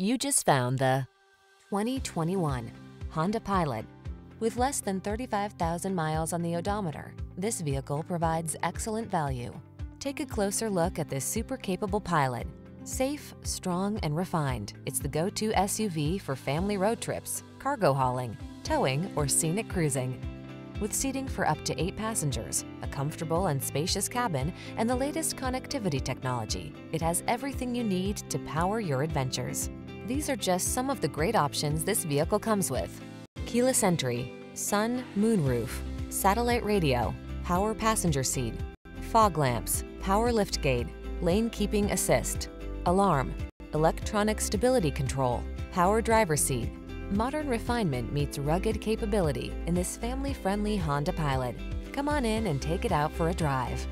You just found the 2021 Honda Pilot. With less than 35,000 miles on the odometer, this vehicle provides excellent value. Take a closer look at this super capable Pilot. Safe, strong, and refined, it's the go-to SUV for family road trips, cargo hauling, towing, or scenic cruising. With seating for up to eight passengers, a comfortable and spacious cabin, and the latest connectivity technology, it has everything you need to power your adventures. These are just some of the great options this vehicle comes with. Keyless entry, sun, moonroof, satellite radio, power passenger seat, fog lamps, power liftgate, lane keeping assist, alarm, electronic stability control, power driver seat. Modern refinement meets rugged capability in this family-friendly Honda Pilot. Come on in and take it out for a drive.